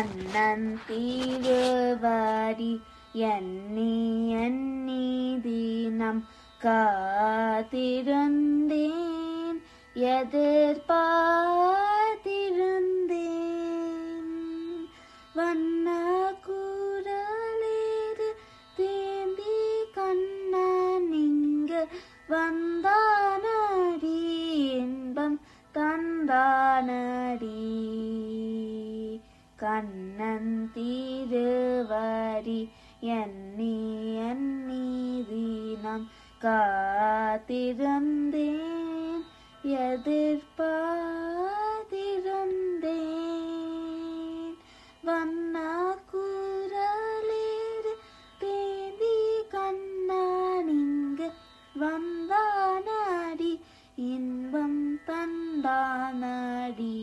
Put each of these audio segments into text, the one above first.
கண்ணன் தீருவாரி எண்ணி எண்ணி தினம் காத்திருந்தேன் எதிர்பார்த்திருந்தேன். வண்ண குரலேது தேந்தி கண்ணன் நீங்க வந்தானடி இன்பம் தந்தானடி கண்ணன் தீருவரி எண்ணி எண்ணி காத்திருந்தேன் எதிர்பார்த்திருந்தேன். வண்ணா குரலேறு தேந்தி கண்ணானிங்கு இங்கு வந்தானடி இன்பம் தந்தானடி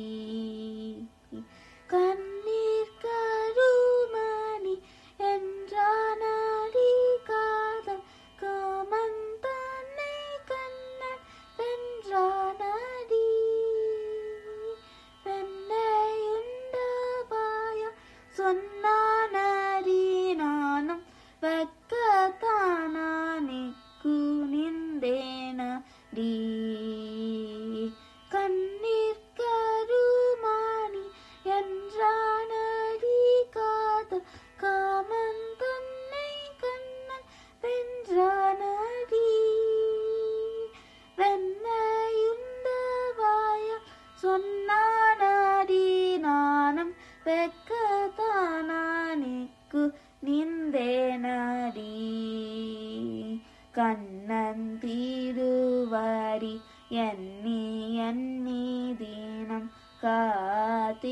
ಹಿಂದೇನ ರೀ கண்ணன் தீருவாரி எண்ணி எண்ணி தினம் காத்திருந்தேன்.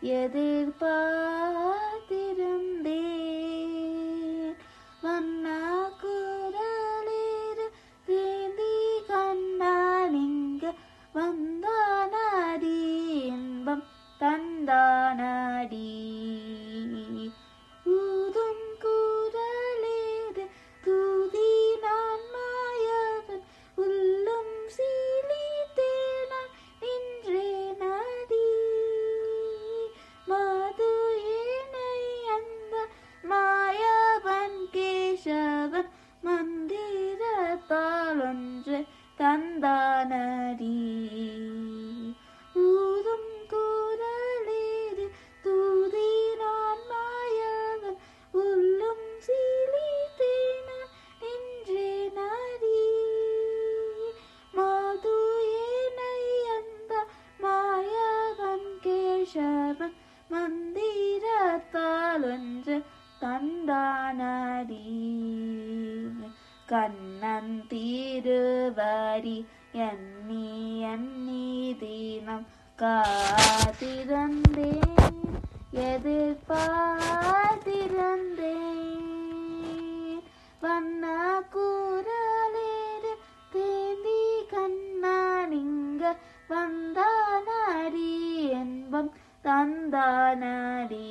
எதிர்பார் தந்தானடி கண்ணன் தீருவரி எண்ணி எண்ணி தினம் காத்திருந்தேன் எதிர்பார்த்திருந்தேன். வண்ண குரலேறு தேந்தி கண்ணன் இங்க வந்தானடி என்பம் தந்தானடி.